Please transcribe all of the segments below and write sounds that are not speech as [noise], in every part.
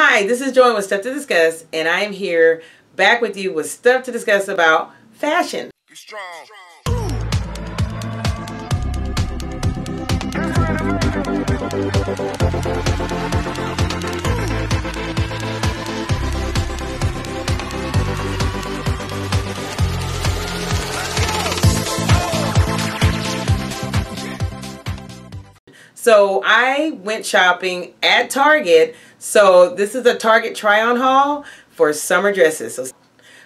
Hi, this is Joy with Stuff to Discuss, and I am here back with you with stuff to discuss about fashion. So I went shopping at Target. So this is a Target try-on haul for summer dresses. So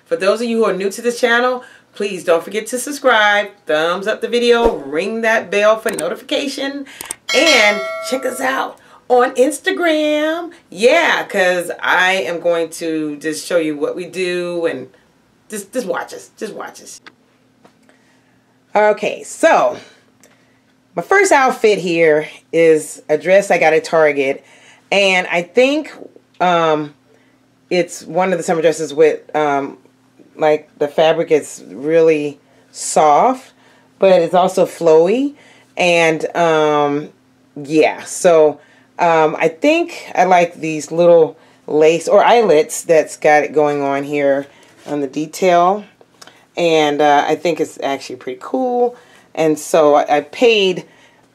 for those of you who are new to this channel, please don't forget to subscribe, thumbs up the video, ring that bell for notification, and check us out on Instagram. Yeah, because I am going to just show you what we do and just, just watch us. Just watch us. Okay, so my first outfit here is a dress I got at Target. And I think um, it's one of the summer dresses with, um, like, the fabric is really soft. But it's also flowy. And, um, yeah. So, um, I think I like these little lace or eyelets that's got it going on here on the detail. And uh, I think it's actually pretty cool. And so I, I paid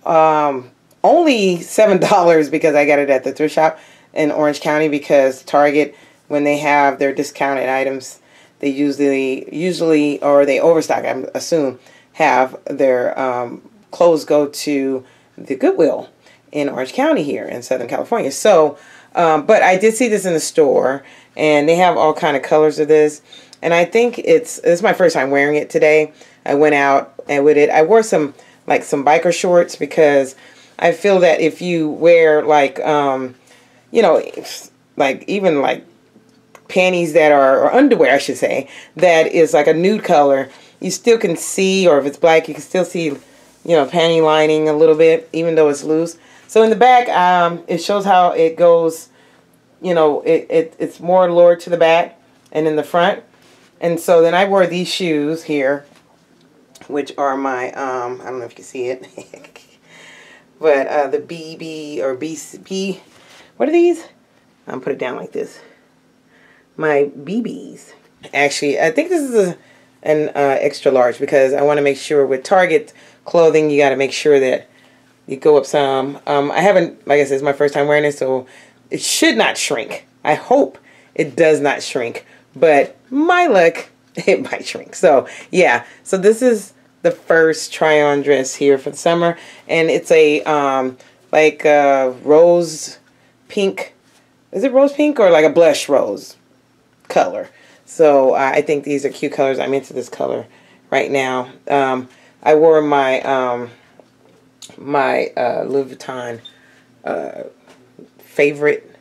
um, only $7 [laughs] because I got it at the thrift shop in Orange County because Target, when they have their discounted items, they usually, usually or they overstock, I assume, have their um, clothes go to the Goodwill in Orange County here in Southern California. So, um, but I did see this in the store and they have all kind of colors of this. And I think it's, this is my first time wearing it today. I went out and with it, I wore some, like some biker shorts because I feel that if you wear like, um, you know, like even like panties that are, or underwear I should say, that is like a nude color, you still can see, or if it's black, you can still see, you know, panty lining a little bit, even though it's loose. So in the back, um, it shows how it goes, you know, it, it it's more lowered to the back and in the front. And so then I wore these shoes here, which are my, um, I don't know if you can see it, [laughs] but uh, the BB or BCB, what are these? I'll put it down like this. My BBs. Actually, I think this is a, an uh, extra large because I want to make sure with Target clothing, you got to make sure that you go up some. Um, I haven't, like I said, it's my first time wearing it, so it should not shrink. I hope it does not shrink, but my luck, [laughs] it might shrink. So yeah, so this is the first try-on dress here for the summer, and it's a um, like a rose pink. Is it rose pink or like a blush rose color? So uh, I think these are cute colors. I'm into this color right now. Um, I wore my um, my uh, Louis Vuitton uh, favorite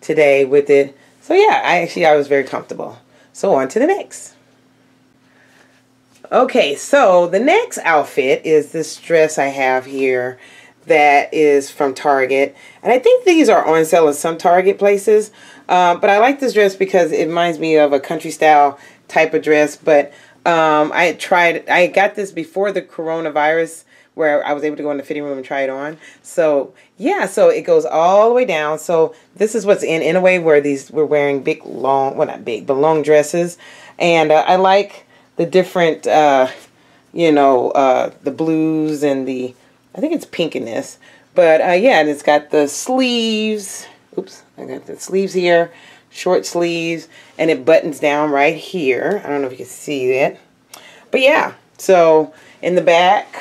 today with it. So yeah, I actually I was very comfortable. So on to the next. Okay, so the next outfit is this dress I have here that is from Target. And I think these are on sale at some Target places. Um, but I like this dress because it reminds me of a country style type of dress. But um, I tried, I got this before the coronavirus where I was able to go in the fitting room and try it on. So yeah, so it goes all the way down. So this is what's in, in a way where these, we're wearing big, long, well not big, but long dresses. And uh, I like the different, uh, you know, uh, the blues and the, I think it's pink in this. But uh, yeah, and it's got the sleeves. Oops, I got the sleeves here, short sleeves, and it buttons down right here. I don't know if you can see that. But yeah, so in the back,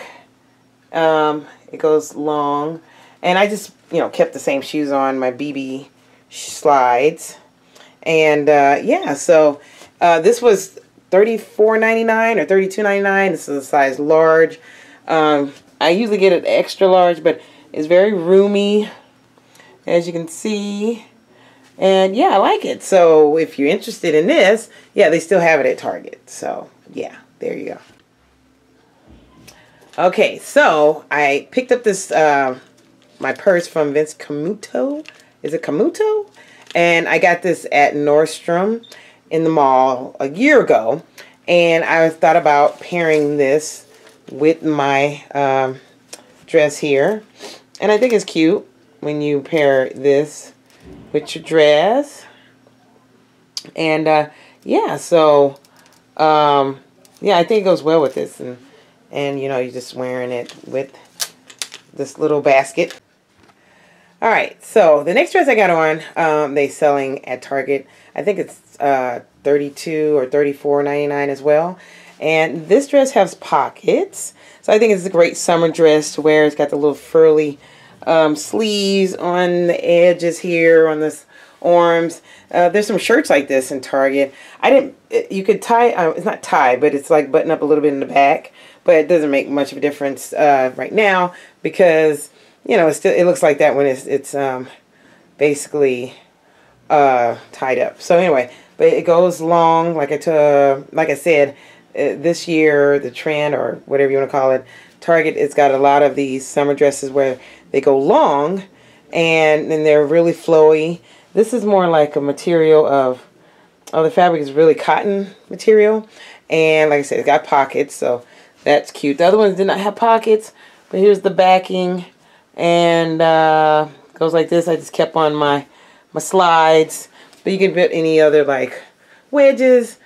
um, it goes long. And I just, you know, kept the same shoes on, my BB slides. And uh, yeah, so uh, this was $34.99 or $32.99. This is a size large. Um, I usually get it extra large, but it's very roomy, as you can see. And yeah, I like it. So if you're interested in this, yeah, they still have it at Target. So yeah, there you go. Okay, so I picked up this, uh, my purse from Vince Camuto. Is it Camuto? And I got this at Nordstrom in the mall a year ago. And I thought about pairing this with my um, dress here. And I think it's cute when you pair this with your dress. And uh, yeah, so um, yeah, I think it goes well with this. And, and you know, you're just wearing it with this little basket. All right, so the next dress I got on, um, they selling at Target. I think it's uh, 32 or 34.99 as well. And this dress has pockets. So I think it's a great summer dress to wear. It's got the little furly um, sleeves on the edges here, on this arms. Uh, there's some shirts like this in Target. I didn't, you could tie, uh, it's not tie, but it's like button up a little bit in the back. But it doesn't make much of a difference uh, right now because you know, it still it looks like that when it's it's um basically uh tied up. So anyway, but it goes long, like I to like I said, uh, this year the trend or whatever you want to call it, Target it's got a lot of these summer dresses where they go long and then they're really flowy. This is more like a material of oh the fabric is really cotton material and like I said it's got pockets so that's cute. The other ones did not have pockets but here's the backing and uh, goes like this. I just kept on my my slides, but you can put any other like wedges.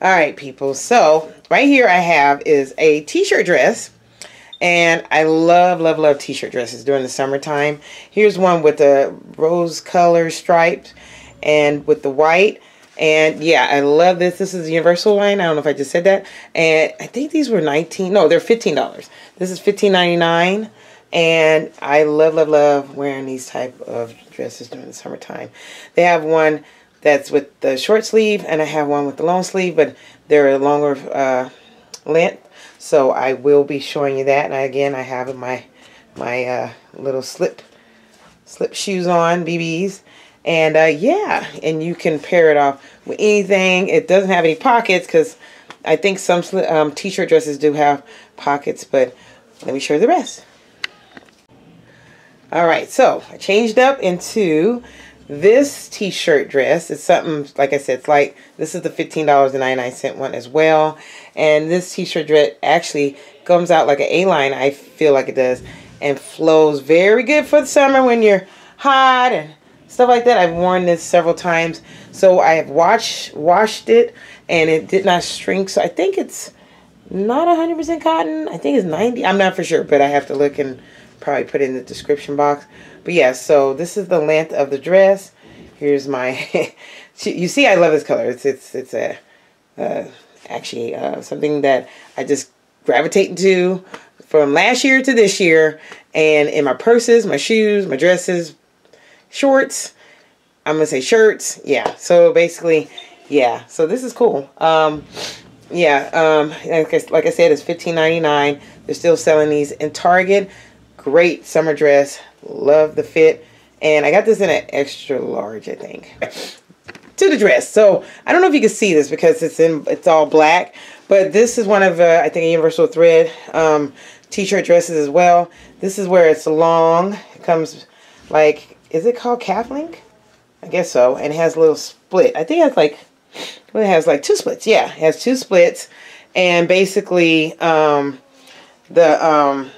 All right, people. So right here I have is a t-shirt dress. And I love, love, love t-shirt dresses during the summertime. Here's one with the rose color striped and with the white. And yeah, I love this. This is the Universal line. I don't know if I just said that. And I think these were 19 No, they're $15. This is $15.99. And I love, love, love wearing these type of dresses during the summertime. They have one that's with the short sleeve, and I have one with the long sleeve, but they're a longer uh, length. So I will be showing you that. And again, I have my my uh, little slip slip shoes on, BBs. And uh, yeah, and you can pair it off with anything. It doesn't have any pockets because I think some um, t-shirt dresses do have pockets, but let me show you the rest. All right, so I changed up into this t-shirt dress. It's something, like I said, it's like, this is the $15.99 one as well. And this t-shirt dress actually comes out like an A-line, I feel like it does, and flows very good for the summer when you're hot and stuff like that. I've worn this several times. So I have washed, washed it and it did not shrink. So I think it's not 100% cotton. I think it's 90. I'm not for sure, but I have to look and probably put in the description box. But yeah, so this is the length of the dress. Here's my, [laughs] you see I love this color. It's, it's, it's a, uh, actually uh, something that I just gravitate into from last year to this year. And in my purses, my shoes, my dresses, shorts, I'm going to say shirts. Yeah, so basically, yeah. So this is cool. Um, yeah, um, like, I, like I said, it's $15.99. They're still selling these in Target. Great summer dress. Love the fit. And I got this in an extra large, I think. [laughs] to the dress. So I don't know if you can see this because it's in it's all black. But this is one of, uh, I think, Universal Thread um, t-shirt dresses as well. This is where it's long. It comes like, is it called calf link? I guess so. And it has a little split. I think it's like, well, it has like two splits. Yeah, it has two splits. And basically, um, the, um,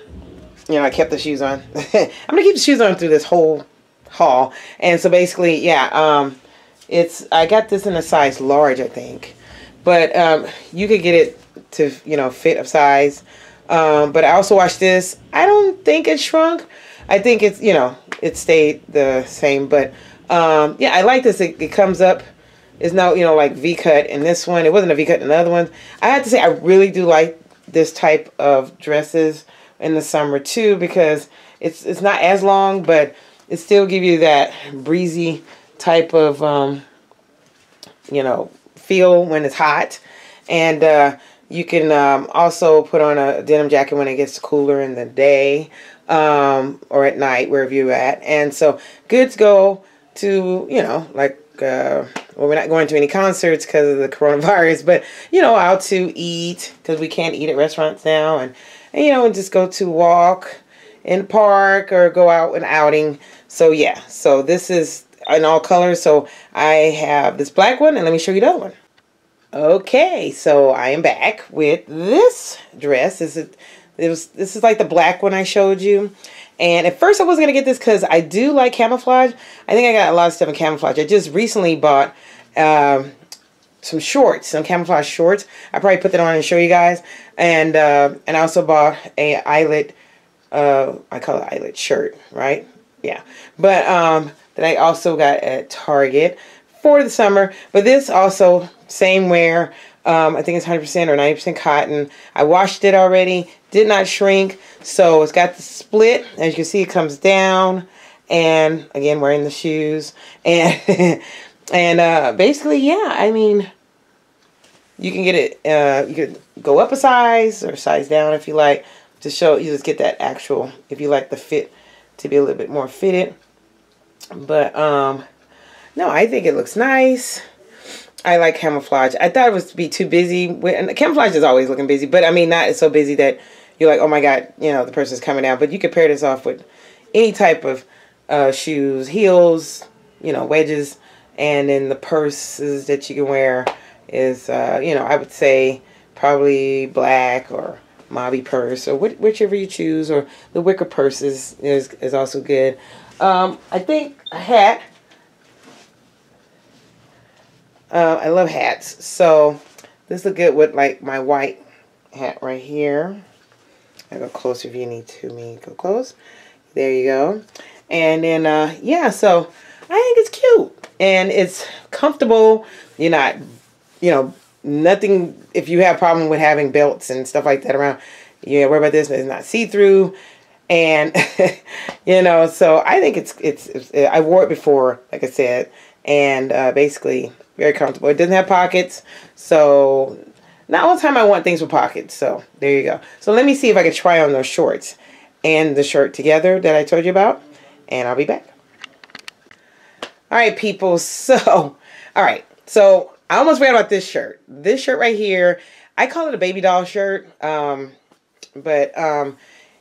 you know, I kept the shoes on. [laughs] I'm going to keep the shoes on through this whole haul. And so basically, yeah, um, it's, I got this in a size large, I think. But um, you could get it to, you know, fit of size. Um, but I also watched this. I don't think it shrunk. I think it's, you know, it stayed the same. But um, yeah, I like this. It, it comes up. It's now, you know, like V-cut in this one. It wasn't a V-cut in the other one. I have to say, I really do like this type of dresses in the summer too because it's it's not as long but it still give you that breezy type of um, you know feel when it's hot. And uh, you can um, also put on a denim jacket when it gets cooler in the day um, or at night wherever you're at. And so goods go to you know like uh, well we're not going to any concerts because of the [laughs] coronavirus but you know out to eat because we can't eat at restaurants now and you know, and just go to walk in park or go out and outing. So yeah, so this is in all colors. So I have this black one and let me show you the other one. Okay, so I am back with this dress. This is it was this is like the black one I showed you. And at first I wasn't to get this because I do like camouflage. I think I got a lot of stuff in camouflage. I just recently bought um, some shorts, some camouflage shorts. I probably put that on and show you guys. And uh, and I also bought a eyelet, uh, I call it eyelet shirt, right? Yeah. But um, that I also got at Target for the summer. But this also, same wear. Um, I think it's 100% or 90% cotton. I washed it already. Did not shrink. So it's got the split. As you can see, it comes down. And again, wearing the shoes. And [laughs] and uh, basically, yeah, I mean, you can get it, uh, you could go up a size or size down if you like to show, you just get that actual, if you like the fit to be a little bit more fitted. But, um, no, I think it looks nice. I like camouflage. I thought it was to be too busy. And camouflage is always looking busy, but I mean, not so busy that you're like, oh my God, you know, the person's coming down. But you could pair this off with any type of uh, shoes, heels, you know, wedges, and then the purses that you can wear is, uh, you know, I would say probably black or mauve purse or wh whichever you choose, or the wicker purses is, is also good. Um, I think a hat. Uh, I love hats. So this look good with like my white hat right here. I go closer if you need to me go close. There you go. And then, uh, yeah, so I think it's cute and it's comfortable. You're not, you know, nothing. If you have problem with having belts and stuff like that around, you know, worry about this. It's not see through, and [laughs] you know. So I think it's, it's, it's I wore it before, like I said, and uh, basically very comfortable. It doesn't have pockets, so not all the time I want things with pockets. So there you go. So let me see if I can try on those shorts and the shirt together that I told you about, and I'll be back. All right, people. [laughs] So, all right. So I almost forgot about this shirt. This shirt right here, I call it a baby doll shirt. Um, but um,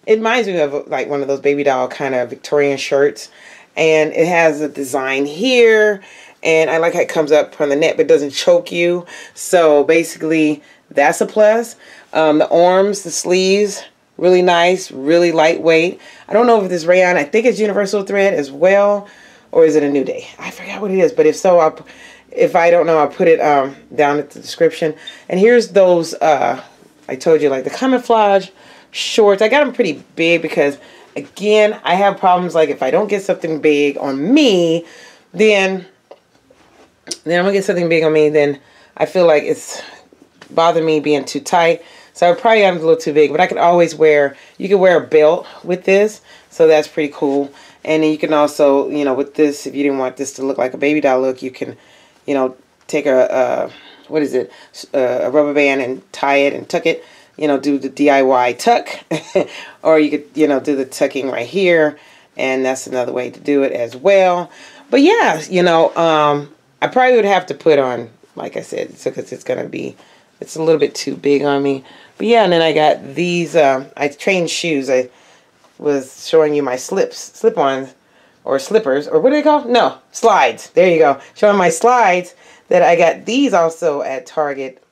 it reminds me of like one of those baby doll kind of Victorian shirts. And it has a design here. And I like how it comes up from the neck but doesn't choke you. So basically, that's a plus. Um, the arms, the sleeves, really nice, really lightweight. I don't know if this rayon, I think it's universal thread as well or is it a new day? I forgot what it is, but if so, I'll, if I don't know, I'll put it um, down at the description. And here's those, uh, I told you, like the camouflage shorts. I got them pretty big because, again, I have problems like if I don't get something big on me, then, then I'm going to get something big on me, then I feel like it's bothering me being too tight. So I probably am a little too big, but I could always wear, you can wear a belt with this. So that's pretty cool. And then you can also, you know, with this, if you didn't want this to look like a baby doll look, you can, you know, take a, uh, what is it, a rubber band and tie it and tuck it, you know, do the DIY tuck. [laughs] or you could, you know, do the tucking right here. And that's another way to do it as well. But yeah, you know, um, I probably would have to put on, like I said, because it's going to be, it's a little bit too big on me. But yeah, and then I got these, um, I trained shoes. I was showing you my slips, slip-ons, or slippers, or what do they call? No, slides. There you go. Showing my slides that I got these also at Target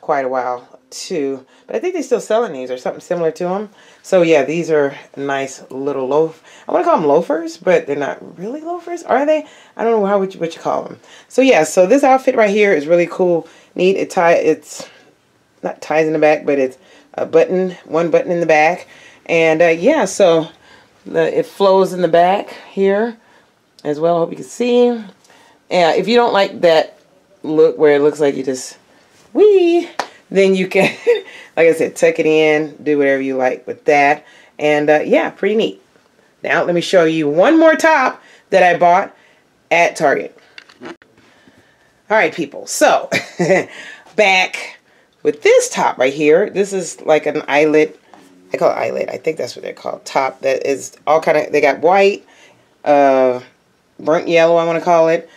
quite a while too. But I think they're still selling these or something similar to them. So yeah, these are nice little loaf. I want to call them loafers, but they're not really loafers, are they? I don't know how would you, what you call them. So yeah, so this outfit right here is really cool, neat. It tie it's not ties in the back, but it's a button, one button in the back. And uh, yeah, so the, it flows in the back here as well. I hope you can see. Yeah, if you don't like that look where it looks like you just wee, then you can, [laughs] like I said, tuck it in, do whatever you like with that. And uh, yeah, pretty neat. Now let me show you one more top that I bought at Target. All right, people. So [laughs] back with this top right here. This is like an eyelet I call it eyelet. I think that's what they're called. Top that is all kind of, they got white, uh, burnt yellow, I want to call it,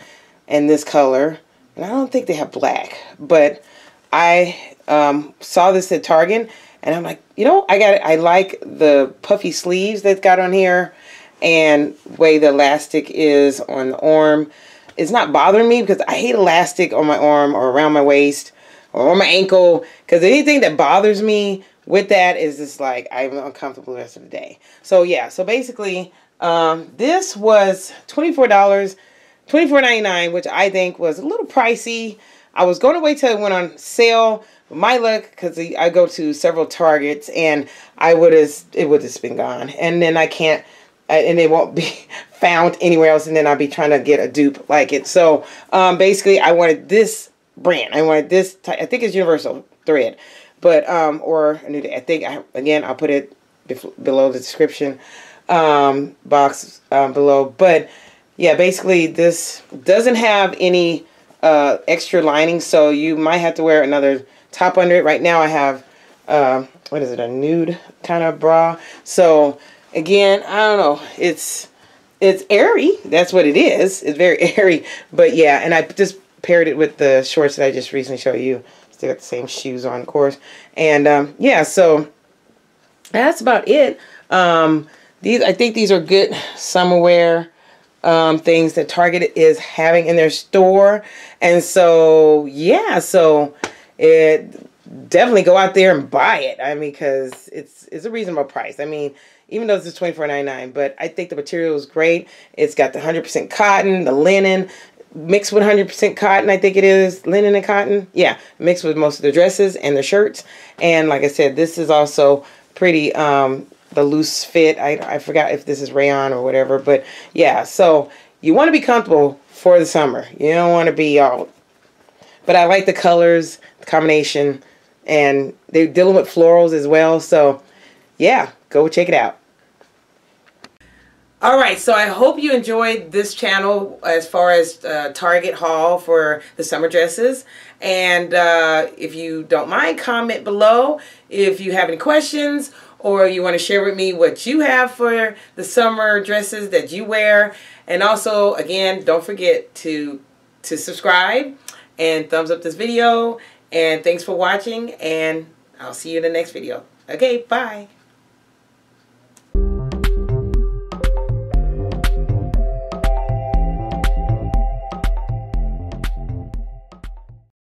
and this color. And I don't think they have black, but I um, saw this at Target, and I'm like, you know, I got it. I like the puffy sleeves that's got on here, and way the elastic is on the arm. It's not bothering me because I hate elastic on my arm or around my waist or on my ankle because anything that bothers me with that is just like I'm uncomfortable the rest of the day. So yeah, so basically, um, this was twenty four dollars, twenty four ninety nine, which I think was a little pricey. I was going to wait till it went on sale. My luck, because I go to several Targets, and I would have it would have been gone, and then I can't, and it won't be [laughs] found anywhere else, and then I'll be trying to get a dupe like it. So um, basically, I wanted this brand. I wanted this. I think it's Universal Thread. But, um, or a new day. I think, I, again, I'll put it below the description um, box um, below. But, yeah, basically this doesn't have any uh, extra lining. So you might have to wear another top under it. Right now I have, uh, what is it, a nude kind of bra. So, again, I don't know. It's it's airy. That's what it is. It's very [laughs] airy. But yeah, and I just paired it with the shorts that I just recently showed you. Still got the same shoes on, of course. And um, yeah, so that's about it. Um, these I think these are good summer wear um, things that Target is having in their store. And so yeah, so it definitely go out there and buy it. I mean, because it's it's a reasonable price. I mean, even though it's twenty four ninety nine, but I think the material is great. It's got the hundred percent cotton, the linen, mixed with 100% cotton, I think it is, linen and cotton. Yeah, mixed with most of the dresses and the shirts. And like I said, this is also pretty, um, the loose fit. I, I forgot if this is rayon or whatever, but yeah, so you want to be comfortable for the summer. You don't want to be all, but I like the colors, the combination, and they're dealing with florals as well. So yeah, go check it out. All right, so I hope you enjoyed this channel as far as uh, Target haul for the summer dresses. And uh, if you don't mind, comment below if you have any questions or you want to share with me what you have for the summer dresses that you wear. And also, again, don't forget to, to subscribe and thumbs up this video. And thanks for watching, and I'll see you in the next video. Okay, bye.